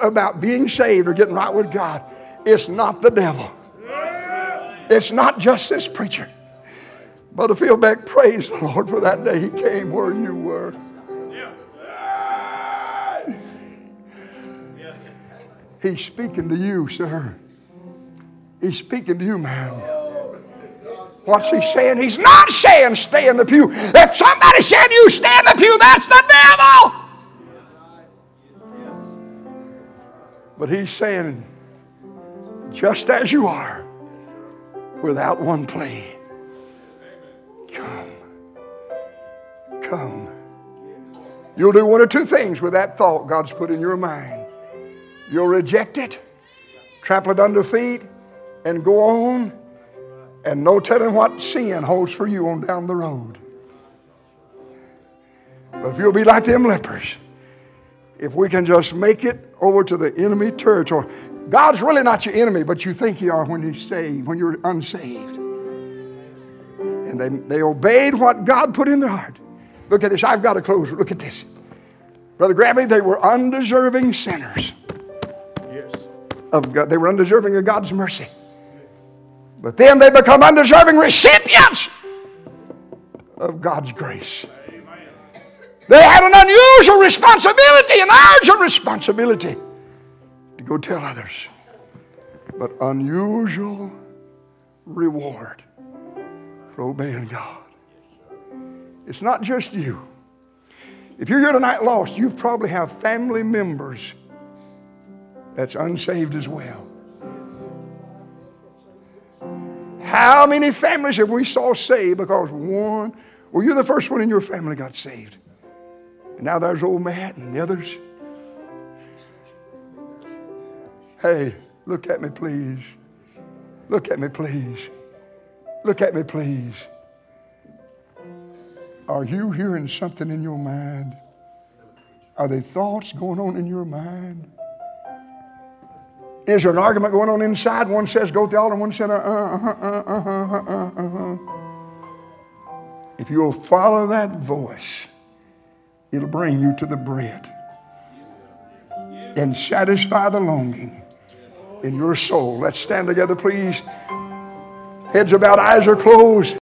about being saved or getting right with God, it's not the devil. It's not just this preacher. Brother Philbeck, praise the Lord for that day he came where you were. He's speaking to you, sir. He's speaking to you, man. What's he saying? He's not saying stay in the pew. If somebody said you stay in the pew, that's the devil. But he's saying, just as you are, without one plea, come. Come. You'll do one or two things with that thought God's put in your mind. You'll reject it, trample it under feet, and go on, and no telling what sin holds for you on down the road. But if you'll be like them lepers, if we can just make it over to the enemy territory, God's really not your enemy, but you think you are when you're saved, when you're unsaved. And they, they obeyed what God put in their heart. Look at this. I've got to close. Look at this. Brother Gravely, they were undeserving sinners Yes. of God. They were undeserving of God's mercy. But then they become undeserving recipients of God's grace. They had an unusual responsibility, an urgent responsibility to go tell others. But unusual reward for obeying God. It's not just you. If you're here tonight lost, you probably have family members that's unsaved as well. How many families have we saw saved because one, well, you're the first one in your family got saved. And now there's old Matt and the others. Hey, look at me, please. Look at me, please. Look at me, please. Are you hearing something in your mind? Are there thoughts going on in your mind? Is there an argument going on inside? One says go to the altar, one says uh uh uh uh uh uh uh. If you'll follow that voice, it'll bring you to the bread and satisfy the longing in your soul. Let's stand together, please. Heads about, eyes are closed.